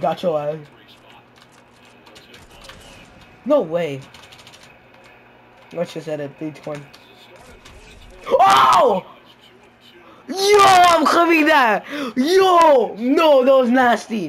Got your ass. No way. Let's just edit 320. Oh! Yo, I'm coming that. Yo, no, that was nasty.